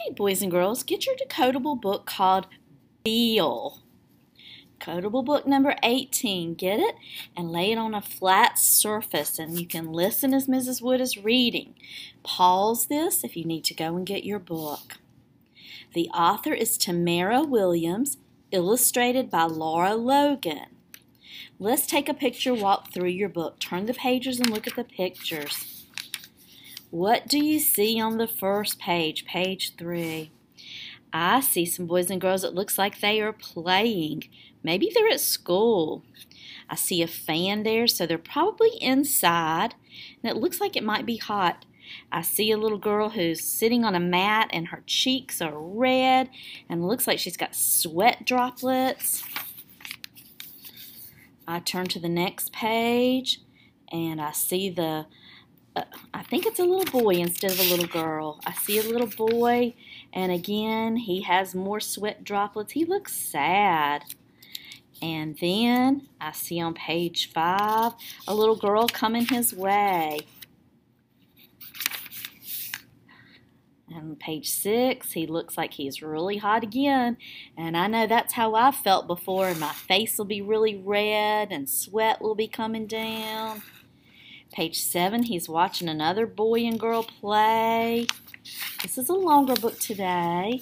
Okay, boys and girls, get your decodable book called Bill. Decodable book number 18. Get it and lay it on a flat surface and you can listen as Mrs. Wood is reading. Pause this if you need to go and get your book. The author is Tamara Williams, illustrated by Laura Logan. Let's take a picture walk through your book. Turn the pages and look at the pictures. What do you see on the first page, page three? I see some boys and girls. It looks like they are playing. Maybe they're at school. I see a fan there, so they're probably inside, and it looks like it might be hot. I see a little girl who's sitting on a mat, and her cheeks are red, and looks like she's got sweat droplets. I turn to the next page, and I see the I think it's a little boy instead of a little girl. I see a little boy, and again, he has more sweat droplets. He looks sad. And then I see on page five a little girl coming his way. And page six, he looks like he's really hot again. And I know that's how I felt before. And my face will be really red and sweat will be coming down. Page 7, he's watching another boy and girl play. This is a longer book today.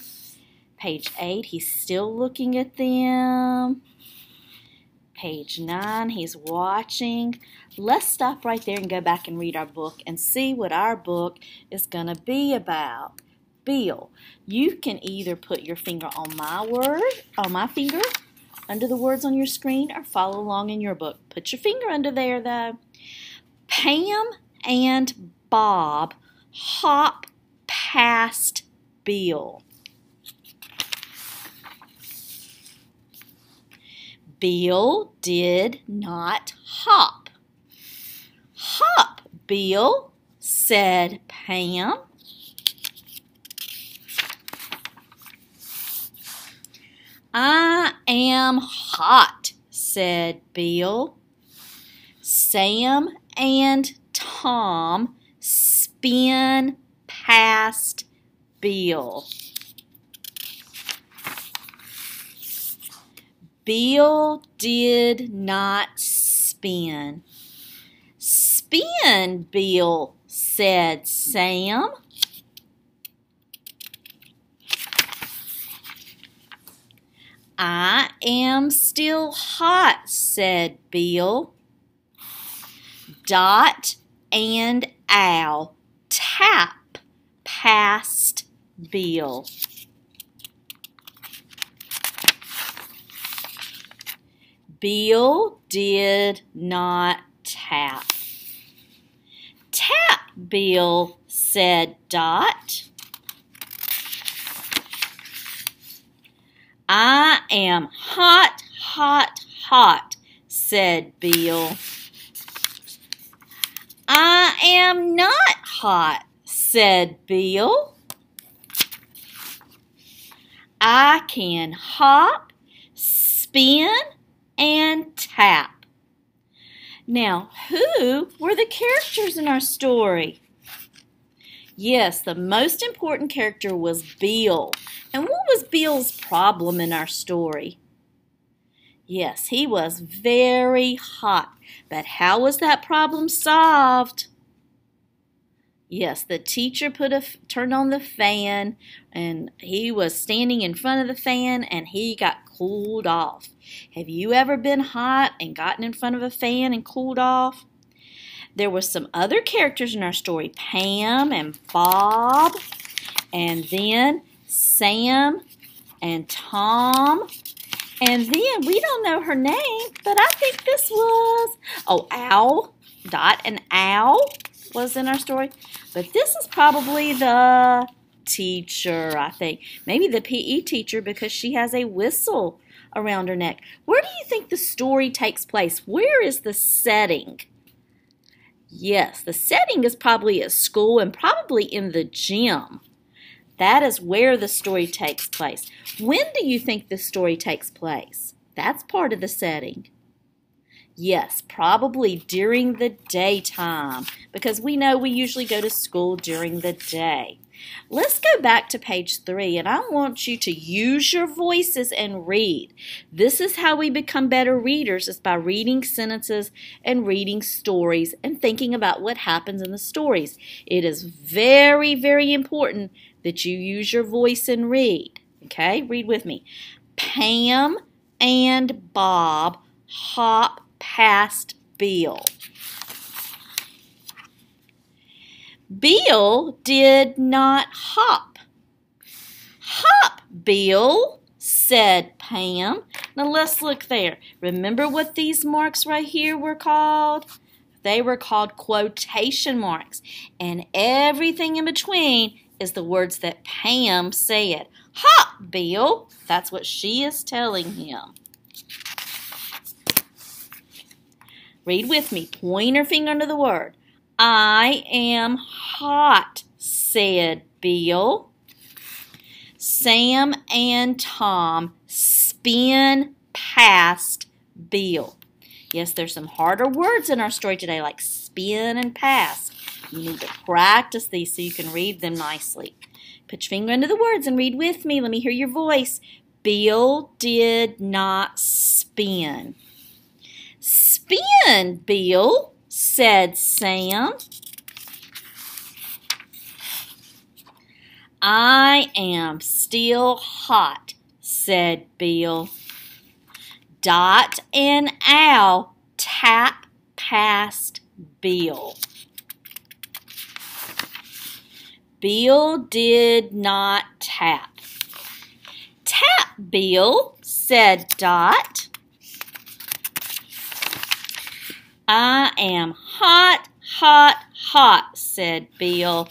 Page 8, he's still looking at them. Page 9, he's watching. Let's stop right there and go back and read our book and see what our book is going to be about. Bill, You can either put your finger on my word, on my finger, under the words on your screen, or follow along in your book. Put your finger under there, though. Pam and Bob hop past Bill. Bill did not hop. Hop, Bill, said Pam. I am hot, said Bill. Sam and Tom spin past Bill. Bill did not spin. Spin, Bill, said Sam. I am still hot, said Bill. Dot and Al tap past bill. Bill did not tap. Tap, Bill, said Dot. I am hot, hot, hot, said Bill. I am not hot, said Bill. I can hop, spin, and tap. Now, who were the characters in our story? Yes, the most important character was Bill. And what was Bill's problem in our story? Yes, he was very hot. But how was that problem solved? Yes, the teacher put a turned on the fan and he was standing in front of the fan and he got cooled off. Have you ever been hot and gotten in front of a fan and cooled off? There were some other characters in our story, Pam and Bob, and then Sam and Tom and then we don't know her name, but I think this was, oh, Owl, Dot and Owl was in our story. But this is probably the teacher, I think. Maybe the PE teacher because she has a whistle around her neck. Where do you think the story takes place? Where is the setting? Yes, the setting is probably at school and probably in the gym. That is where the story takes place. When do you think the story takes place? That's part of the setting. Yes, probably during the daytime because we know we usually go to school during the day. Let's go back to page three, and I want you to use your voices and read. This is how we become better readers, is by reading sentences and reading stories and thinking about what happens in the stories. It is very, very important that you use your voice and read. Okay, read with me. Pam and Bob hop past Bill. Bill did not hop. Hop, Bill, said Pam. Now let's look there. Remember what these marks right here were called? They were called quotation marks. And everything in between is the words that Pam said. Hop, Bill. That's what she is telling him. Read with me. Point your finger under the word. I am hot, said Bill. Sam and Tom spin past Bill. Yes, there's some harder words in our story today, like spin and pass. You need to practice these so you can read them nicely. Put your finger into the words and read with me. Let me hear your voice. Bill did not spin. Spin, Bill, said Sam. I am still hot, said Bill. Dot and Al tap past Bill. Bill did not tap. Tap, Bill, said Dot. I am hot, hot, hot, said Bill.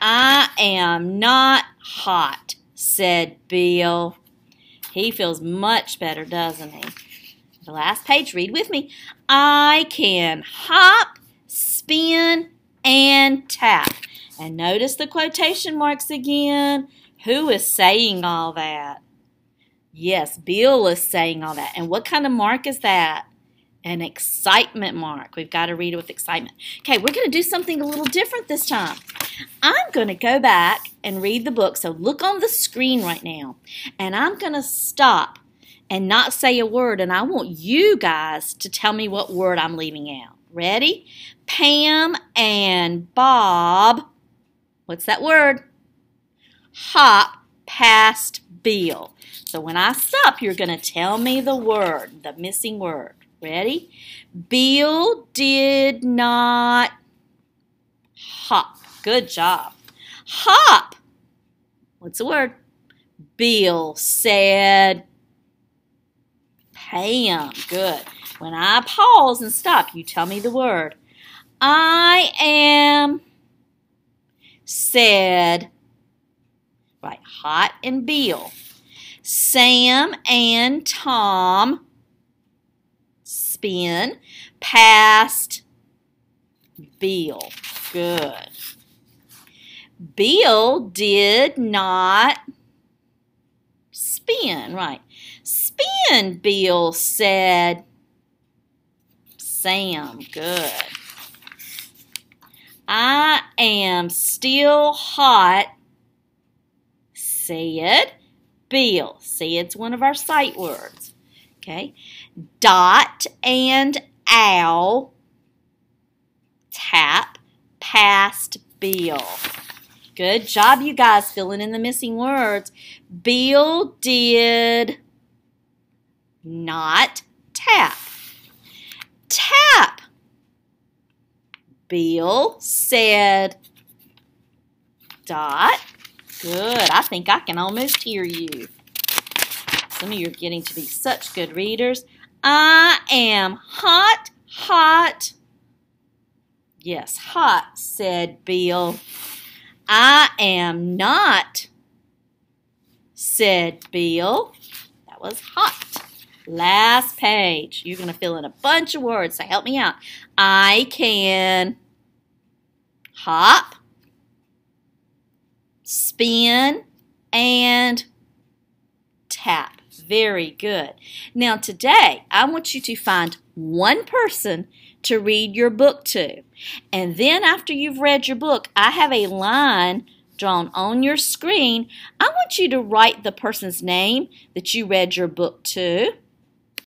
I am not hot, said Bill. He feels much better, doesn't he? The last page, read with me. I can hop, spin, and tap. And notice the quotation marks again. Who is saying all that? Yes, Bill is saying all that. And what kind of mark is that? An excitement mark. We've got to read it with excitement. Okay, we're going to do something a little different this time. I'm going to go back and read the book. So look on the screen right now. And I'm going to stop and not say a word. And I want you guys to tell me what word I'm leaving out. Ready? Pam and Bob. What's that word? Hop past Bill. So when I stop, you're going to tell me the word, the missing word. Ready? Bill did not hop. Good job. Hop. What's the word? Bill said Pam. Good. When I pause and stop, you tell me the word. I am said, right, Hot and Bill. Sam and Tom spin past Bill. Good. Bill did not spin, right. Spin, Bill said. Sam, good. I am still hot, said Bill. See, it's one of our sight words. Okay. Dot and Al tap past Bill. Good job, you guys, filling in the missing words. Bill did not tap. Tap. Bill said dot. Good. I think I can almost hear you. Some of you are getting to be such good readers. I am hot, hot. Yes, hot, said Bill. I am not, said Bill. That was hot. Last page. You're going to fill in a bunch of words, so help me out. I can hop, spin, and tap. Very good. Now today, I want you to find one person to read your book to. And then after you've read your book, I have a line drawn on your screen. I want you to write the person's name that you read your book to.